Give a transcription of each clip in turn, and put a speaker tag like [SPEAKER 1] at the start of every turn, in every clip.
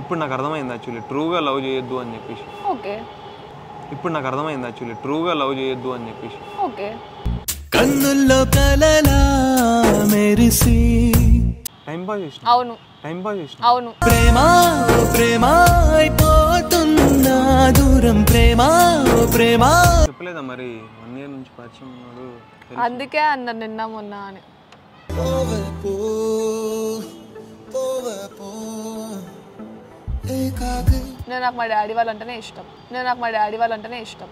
[SPEAKER 1] ఇప్పుడు నాకు అర్థమైంది యాక్చువల్లీ ట్రూగా లవ్ చేయొద్దు అని చెప్పేసి.
[SPEAKER 2] ఓకే.
[SPEAKER 1] ఇప్పుడు నాకు అర్థమైంది యాక్చువల్లీ ట్రూగా లవ్ చేయొద్దు అని చెప్పేసి.
[SPEAKER 2] ఓకే.
[SPEAKER 3] కన్నుల్లో కలలా మెరిసి.
[SPEAKER 1] టైం పాస్ చేసిన?
[SPEAKER 2] అవును.
[SPEAKER 1] టైం పాస్ చేసిన?
[SPEAKER 2] అవును.
[SPEAKER 3] ప్రేమ ప్రేమ అయిపోతున్నా దూరం. ప్రేమ ఓ ప్రేమ.
[SPEAKER 1] చెప్పలేదా మరి? వన్ ఇయర్ నుంచి పరిచయం ఉన్నాడు.
[SPEAKER 2] అందుకే అన్న నిన్న మొన్న అని.
[SPEAKER 3] పోవే పో పోవే పో ఏకాకి
[SPEAKER 2] నేను నాకు మా డాడీ వాళ్ళంటేనే ఇష్టం. నేను నాకు మా డాడీ వాళ్ళంటేనే ఇష్టం.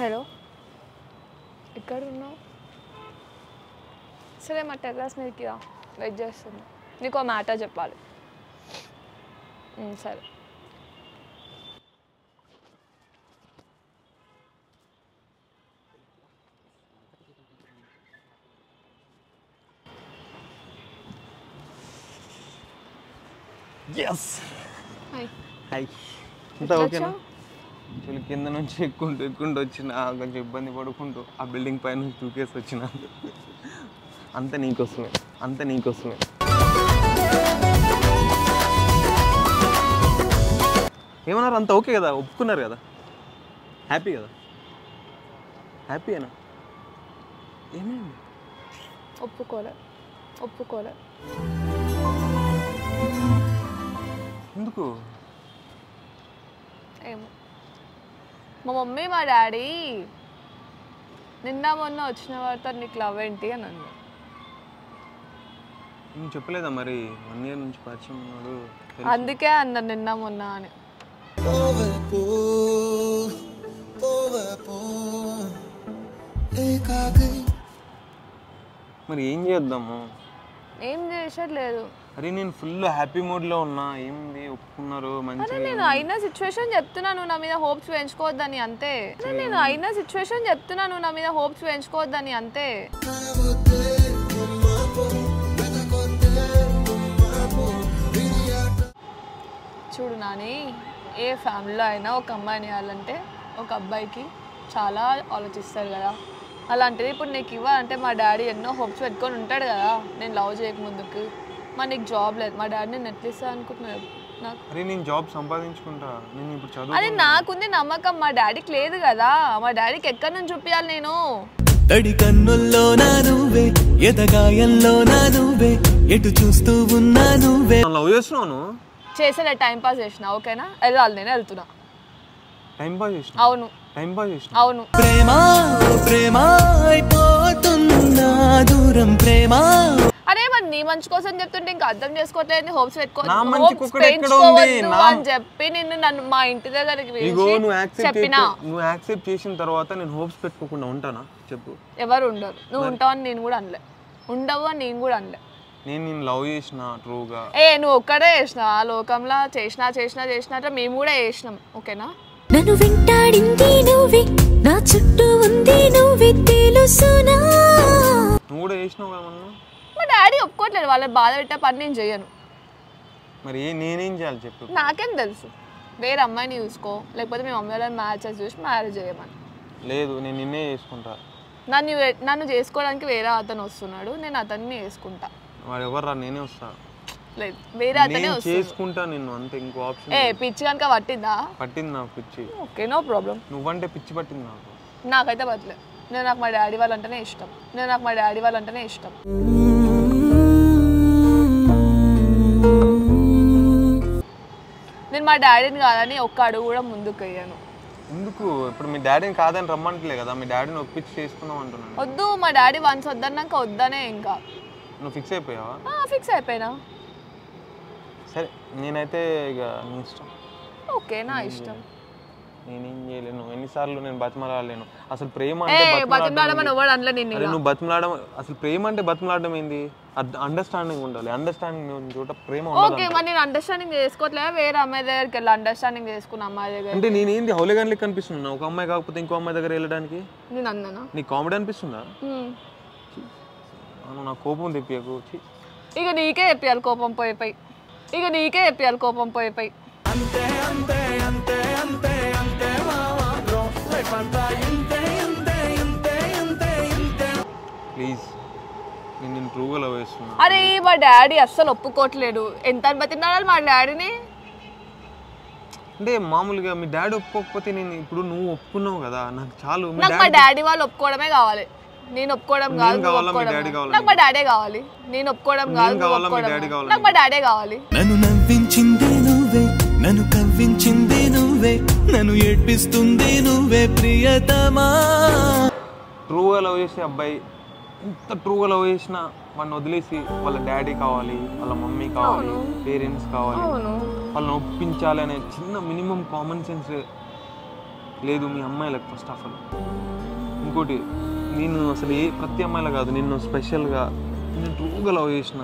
[SPEAKER 2] హలో. ఎక్కడ ఉన్నావు సరే మా టెర్రస్ మీదకి రా. వెయిట్ చేస్తున్నా. నీకు మ్యాటర్ చెప్పాలి. సరే.
[SPEAKER 1] ఎస్
[SPEAKER 2] హాయ్
[SPEAKER 1] అంతా ఓకేనా యాక్చువల్లీ కింద నుంచి ఎక్కుంటూ ఎక్కుంటూ వచ్చిన కొంచెం ఇబ్బంది పడుకుంటూ ఆ బిల్డింగ్ పై నుంచి దూకేసి వచ్చిన. అంత నీకోసమే అంత నీకోసమే. ఏమన్నారు? అంత ఓకే కదా? ఒప్పుకున్నారు కదా? హ్యాపీ కదా? హ్యాపీయేనా ఏమైంది?
[SPEAKER 2] ఒప్పుకోలే. ఒప్పుకోలే.
[SPEAKER 1] ఎందుకు?
[SPEAKER 2] ఏమో మా మమ్మీ మా డాడీ నిన్న మొన్న వచ్చిన వారితో నీకు లవ్ ఏంటి అని అన్నాడు
[SPEAKER 1] నేను చెప్పలేదా మరి? వన్ ఇయర్ నుంచి పరిచయం ఉన్నాడు
[SPEAKER 2] అందుకే అన్న నిన్న మొన్న అని.
[SPEAKER 3] ఏకాకి.
[SPEAKER 1] మరి ఏం చేద్దాము?
[SPEAKER 2] ఏం చేసట్లేదు
[SPEAKER 1] అరే నేను ఫుల్ హ్యాపీ మూడ్లో ఉన్నా. ఏంది ఒప్పుకున్నారు
[SPEAKER 2] అరే
[SPEAKER 1] మంచిగా
[SPEAKER 2] నేను అయిన సిచ్యువేషన్ చెప్తున్నాను నా మీద హోప్స్ పెంచుకోవద్దని అంతే. నేను అయిన సిచ్యువేషన్ చెప్తున్నాను నా మీద హోప్స్ పెంచుకోవద్దని అంతే. చూడు నాని ఏ ఫ్యామిలీలో అయినా ఒక అమ్మాయిని ఇవ్వాలంటే ఒక అబ్బాయికి చాలా ఆలోచిస్తారు కదా. అలాంటిది ఇప్పుడు నీకు ఇవ్వాలంటే మా డాడీ ఎన్నో హోప్స్ పెట్టుకొని ఉంటాడు కదా. నేను లవ్ చేయకముందుకు. మరి నీకు జాబ్ లేదు. మా డాడీ నేను ఎట్లా అనుకుంటున్నాడు? నాకు
[SPEAKER 1] అరే నేను జాబ్ సంపాదించుకుంటా. నేను ఇప్పుడు చదువు
[SPEAKER 2] అది నాకుంది నమ్మకం. మా డాడీకి లేదు కదా. మా డాడీకి ఎక్కడి నుంచి చూపించాలి నేను?
[SPEAKER 3] తడి కన్నుల్లో నా నువ్వే ఎదగాయంలో నా నువ్వే ఎటు చూస్తూ ఉన్నా నువ్వే.
[SPEAKER 1] లవ్ చేస్తున్నాను
[SPEAKER 2] చేసేలే టైం పాస్ చేసిన ఓకేనా? వెళ్ళాలి నేను వెళ్తున్నా.
[SPEAKER 1] టైం పాస్ చేసిన?
[SPEAKER 2] అవును.
[SPEAKER 1] టైం పాస్ చేసిన?
[SPEAKER 2] అవును.
[SPEAKER 3] ప్రేమ ప్రేమ అయిపోతున్నా దూరం ప్రేమ.
[SPEAKER 2] అరే మరి నీ మంచి కోసం చెప్తుంటే ఇంకా అర్థం చేసుకోవట్లేదు హోప్స్ పెట్టుకో
[SPEAKER 1] నా మంచికి
[SPEAKER 2] hopes
[SPEAKER 1] ఒక్కటి ఎక్కడ ఉంది?
[SPEAKER 2] పెంచుకోవద్దు
[SPEAKER 1] నా-
[SPEAKER 2] అని చెప్పి నిన్ను నన్ను మా ఇంటి దగ్గరికి చెప్పినా.
[SPEAKER 1] నువ్వు యాక్సెప్ట్ చేసిన తర్వాత నేను హోప్స్ పెట్టుకోకుండా ఉంటానా? చెప్పు.
[SPEAKER 2] ఎవరు ఉండరు. నువ్వు ఉంటావని నేను కూడా అనలే. ఉండవు అని నేను కూడా అనలే.
[SPEAKER 1] నేను నేను లవ్ చేసిన ట్రూగా
[SPEAKER 2] ఏ నువ్వు ఒక్కడే చేసినావు ఆ లోకంలో చేసినా చేసినా చేసినట్టు మేము కూడా చేసినాం. ఓకేనా?
[SPEAKER 4] నన్ను వెంటాడింది నువ్వే నా చుట్టూ ఉంది నువ్వే తెలుసునా?
[SPEAKER 1] నువ్వు కూడా చేసినావు కదా
[SPEAKER 2] మా డాడీ ఒప్పుకోవట్లేదు వాళ్ళని బాధ పెట్టే పని నేను చేయను.
[SPEAKER 1] మరి నేనేం చేయాలి చెప్పు.
[SPEAKER 2] నాకేం తెలుసు. వేరే అమ్మాయిని చూసుకో లేకపోతే మీ మమ్మీ వాళ్ళని మ్యాచెస్ చూసి మ్యారేజ్ చేయమని.
[SPEAKER 1] లేదు నేను నిన్నే చేసుకుంటా.
[SPEAKER 2] నన్ను నన్ను చేసుకోవడానికి వేరే అతను వస్తున్నాడు నేను అతన్ని చేసుకుంటా.
[SPEAKER 1] వాడు ఎవరు నేనే వస్తా.
[SPEAKER 2] లేదు వేరే అతనే
[SPEAKER 1] చేసుకుంటా నిన్ను అంతే ఇంకో ఆప్షన్
[SPEAKER 2] ఏ పిచ్చి కనుక పట్టిందా?
[SPEAKER 1] పట్టింది నాకు పిచ్చి.
[SPEAKER 2] Okay no problem.
[SPEAKER 1] నువ్వంటే పిచ్చి పట్టింది నాకు.
[SPEAKER 2] నాకైతే పట్టలేదు నేను నాకు మా డాడీ వాళ్ళంటేనే ఇష్టం. నేను నాకు మా డాడీ వాళ్ళంటేనే ఇష్టం. నేను మా డాడీని కాదని ఒక్క అడుగు కూడా ముందుకు అయ్యాను
[SPEAKER 1] ఎందుకు? ఇప్పుడు మీ డాడీని కాదని రమ్మంటలే కదా మీ డాడీని ఒప్పించి చేసుకుందాం అంటున్నాను.
[SPEAKER 2] వద్దు మా డాడీ వన్స్ వద్దన్నాక వద్దనే ఇంకా.
[SPEAKER 1] నువ్వు ఫిక్స్ అయిపోయావా?
[SPEAKER 2] ఫిక్స్ అయిపోయినా.
[SPEAKER 1] సరే నేనైతే ఇక నీ ఇష్టం.
[SPEAKER 2] ఓకే నా ఇష్టం.
[SPEAKER 1] నేనేం చేయలేను. ఎన్నిసార్లు నేను బతిమలాడలేను. అసలు ప్రేమ అంటే బతిమలాడడం
[SPEAKER 2] బతిమలాడమని ఎవడు అనలే నిన్ను
[SPEAKER 1] అరే
[SPEAKER 2] ఇలా.
[SPEAKER 1] నువ్వు బతిమలాడడం అసలు ప్రేమ అంటే బతిమలాడడం ఏంది? అండర్స్టాండింగ్ ఉండాలి. అండర్స్టాండింగ్ చోట ప్రేమ
[SPEAKER 2] ఓకే మరి నేను అండర్స్టాండింగ్ చేసుకోవట్లే వేరే అమ్మాయి దగ్గరికి వెళ్ళి అండర్స్టాండింగ్ చేసుకున్న అమ్మాయి దగ్గర
[SPEAKER 1] అంటే నేనేంది హౌలేగాన్ లెక్క అనిపిస్తున్నా ఒక అమ్మాయి కాకపోతే ఇంకో అమ్మాయి దగ్గర వెళ్ళడానికి?
[SPEAKER 2] నేను అన్నానా?
[SPEAKER 1] నీకు కామెడీ అనిపిస్తుందా? నా కోపం తెప్పియకు.
[SPEAKER 2] ఇక నీకే చెప్పాలి కోపం పోయి పోయి. ఇక నీకే చెప్పాలి కోపం
[SPEAKER 1] ప్లీజ్. నేను నేను ట్రూగా లవ్ చేస్తున్నా.
[SPEAKER 2] అరే మా డాడీ అస్సలు ఒప్పుకోవట్లేడు ఎంత అని బతిన్నాడాలి మా డాడీని?
[SPEAKER 1] అంటే మామూలుగా మీ డాడీ ఒప్పుకోకపోతే నేను ఇప్పుడు నువ్వు ఒప్పుకున్నావు కదా నాకు చాలు. మీ
[SPEAKER 2] నాకు మా డాడీ వాళ్ళు ఒప్పుకోవడమే కావాలి. నేను ఒప్పుకోవడం కాదు నాకు మా డాడీ కావాలి. నేను ఒప్పుకోవడం కాదు నాకు మా డాడీ కావాలి.
[SPEAKER 3] నన్ను నవ్వించింది నువ్వే నన్ను కవ్వించింది నువ్వే నన్ను ఏడ్పిస్తుంది నువ్వే ప్రియతమా.
[SPEAKER 1] ట్రూగా లవ్ చేసే అబ్బాయి ఎంత ట్రూగా లవ్ చేసినా వాడిని వదిలేసి వాళ్ళ డాడీ కావాలి వాళ్ళ మమ్మీ కావాలి పేరెంట్స్ కావాలి. వాళ్ళని ఒప్పించాలి అనే చిన్న మినిమం కామన్ సెన్స్ లేదు మీ అమ్మాయిలకు ఫస్ట్ ఆఫ్ ఆల్ ఇంకోటి నేను అసలు ఏ ప్రతి అమ్మాయిలా కాదు నిన్ను స్పెషల్గా నేను ట్రూగా లవ్ చేసిన.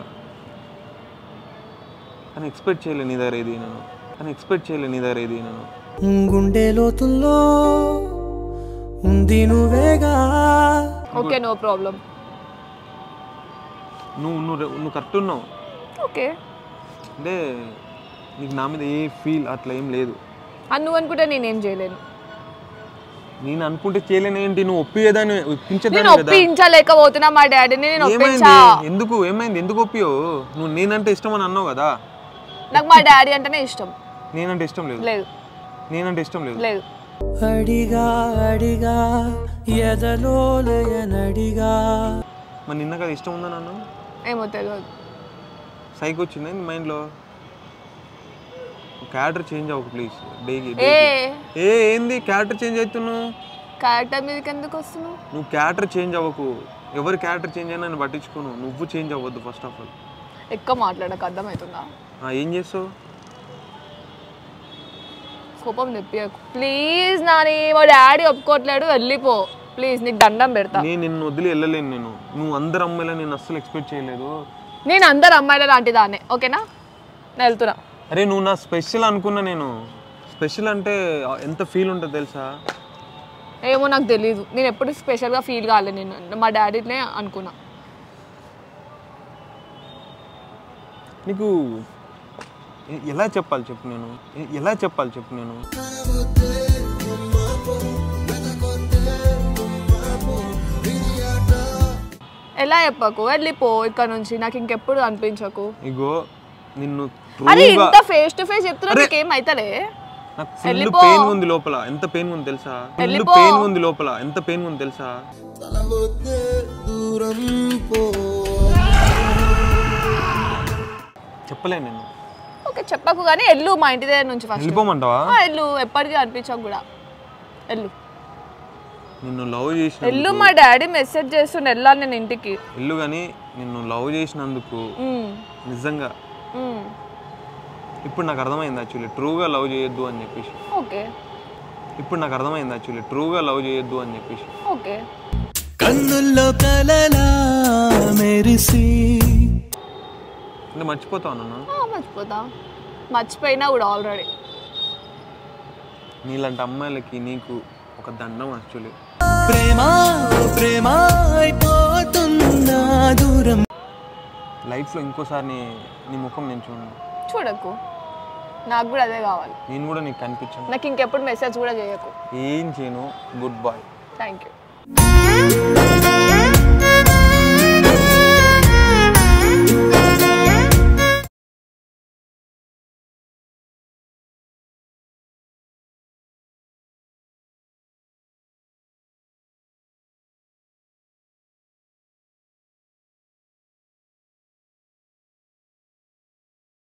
[SPEAKER 1] కానీ ఎక్స్పెక్ట్ చేయలే నీ దగ్గర ఇది నేను. కానీ ఎక్స్పెక్ట్ చేయలే నీ దగ్గర ఇది నేను.
[SPEAKER 3] గుండె లోతుల్లో ఉంది నువ్వేగా?
[SPEAKER 2] ఓకే నో ప్రాబ్లం
[SPEAKER 1] నువ్వు నువ్వు నువ్వు కరెక్ట్ ఉన్నావు.
[SPEAKER 2] ఓకే
[SPEAKER 1] అంటే నీకు నా మీద ఏ ఫీల్ అట్లా ఏం లేదు.
[SPEAKER 2] అని నువ్వు అనుకుంటే నేనేం చేయలేను.
[SPEAKER 1] నేను అనుకుంటే చేయలేను ఏంటి? నువ్వు ఒప్పియేదాన్ని
[SPEAKER 2] నేను
[SPEAKER 1] ఒప్పించేదాన్ని కదా.
[SPEAKER 2] ఒప్పించలేకపోతున్నా మా డాడీని నేను ఒప్పించా.
[SPEAKER 1] ఎందుకు ఏమైంది? ఎందుకు ఒప్పియో నువ్వు నేనంటే ఇష్టం అని అన్నావు కదా.
[SPEAKER 2] నాకు మా డాడీ అంటేనే ఇష్టం.
[SPEAKER 1] నేనంటే ఇష్టం లేదు.
[SPEAKER 2] లేదు.
[SPEAKER 1] నేనంటే ఇష్టం లేదు.
[SPEAKER 2] లేదు.
[SPEAKER 3] అడిగా అడిగా ఎదలో లయనడిగా
[SPEAKER 1] మరి నిన్న కదా ఇష్టం ఉందని అన్నావు
[SPEAKER 2] ఏమో తెలియదు
[SPEAKER 1] సైకి వచ్చింది మైండ్లో? క్యారెక్టర్ చేంజ్ అవ్వకు ప్లీజ్. డేకి
[SPEAKER 2] ఏ?
[SPEAKER 1] ఏ ఏంది క్యారెక్టర్ చేంజ్ అవుతున్నావు?
[SPEAKER 2] క్యారెక్టర్ మీదకి ఎందుకు వస్తున్నావు?
[SPEAKER 1] నువ్వు క్యారెక్టర్ చేంజ్ అవ్వకు. ఎవరి క్యారెక్టర్ చేంజ్ అయినా నేను పట్టించుకోను. నువ్వు చేంజ్ అవ్వద్దు ఫస్ట్ ఆఫ్ ఆల్.
[SPEAKER 2] ఎక్కువ మాట్లాడక అర్థమవుతుందా?
[SPEAKER 1] ఏం చేస్తావు?
[SPEAKER 2] కోపం తెప్పియకు. ప్లీజ్ నాని మా డాడీ ఒప్పుకోవట్లేడు వెళ్ళిపో. ప్లీజ్ నీకు దండం పెడతా.
[SPEAKER 1] నేను నిన్ను వదిలి వెళ్ళలేను నేను. నువ్వు అందరు అమ్మాయిలా నేను అస్సలు ఎక్స్పెక్ట్ చేయలేదు.
[SPEAKER 2] నేను అందరు అమ్మాయిల లాంటి దాన్నే. ఓకేనా? నేను వెళ్తున్నా.
[SPEAKER 1] అరే నువ్వు నా స్పెషల్ అనుకున్నా నేను. స్పెషల్ అంటే ఎంత ఫీల్ ఉంటుంది తెలుసా?
[SPEAKER 2] ఏమో నాకు తెలీదు. నేను ఎప్పుడు స్పెషల్గా ఫీల్ కాలేదు నేను. మా డాడీనే అనుకున్నా.
[SPEAKER 1] నీకు ఎలా చెప్పాలి చెప్పు నేను? ఎలా చెప్పాలి చెప్పు నేను?
[SPEAKER 2] ఎలా చెప్పకు? వెళ్ళిపో ఇక్కడ నుంచి. నాకు ఇంకెప్పుడు అనిపించకు.
[SPEAKER 1] ఇగో నిన్ను
[SPEAKER 2] అరే ఇంత ఫేస్ టు ఫేస్ చెప్తున్నా నీకు ఏమైతలే
[SPEAKER 1] నాకు ఫుల్. పెయిన్ ఉంది లోపల. ఎంత పెయిన్ ఉంది తెలుసా? ఫుల్. పెయిన్ ఉంది లోపల. ఎంత పెయిన్ ఉంది తెలుసా? చెప్పలేను నేను.
[SPEAKER 2] ఓకే చెప్పకు కానీ ఎల్లు మా ఇంటి దగ్గర నుంచి ఫస్ట్
[SPEAKER 1] వెళ్ళిపోమంటావా?
[SPEAKER 2] ఎల్లు ఎప్పటికీ అనిపించకు కూడా. ఎల్లు.
[SPEAKER 1] నిన్ను లవ్ చేసిన
[SPEAKER 2] ఎల్లు మా డాడీ మెసేజ్ చేస్తుండే వెళ్ళాలి నేను ఇంటికి.
[SPEAKER 1] ఇల్లు కానీ నిన్ను లవ్ చేసినందుకు నిజంగా. ఇప్పుడు నాకు అర్థమైంది యాక్చువల్లీ ట్రూగా లవ్ చేయొద్దు అని చెప్పేసి.
[SPEAKER 2] ఓకే.
[SPEAKER 1] ఇప్పుడు నాకు అర్థమైంది యాక్చువల్లీ ట్రూగా లవ్ చేయొద్దు అని చెప్పేసి.
[SPEAKER 2] ఓకే.
[SPEAKER 3] కన్నుల్లో కలలా మెరిసి
[SPEAKER 1] అంటే మర్చిపోతావు నన్ను?
[SPEAKER 2] ఆ, మర్చిపోతా. మర్చిపోయినా కూడా ఆల్రెడీ.
[SPEAKER 1] నీలాంటి అమ్మాయిలకి నీకు ఒక దండం యాక్చువల్లీ
[SPEAKER 3] ప్రేమ ప్రేమ అయిపోతున్నా దూరం.
[SPEAKER 1] లైఫ్లో ఇంకోసారి నీ నీ ముఖం నేను చూడను.
[SPEAKER 2] చూడకు. నాకు కూడా అదే కావాలి.
[SPEAKER 1] నేను కూడా నీకు కనిపించాను.
[SPEAKER 2] నాకు ఇంకెప్పుడు మెసేజ్ కూడా చేయకు.
[SPEAKER 1] ఏం చేయను. Good bye
[SPEAKER 2] thank you